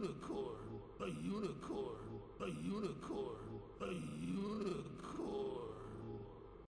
unicorn, a unicorn, a unicorn.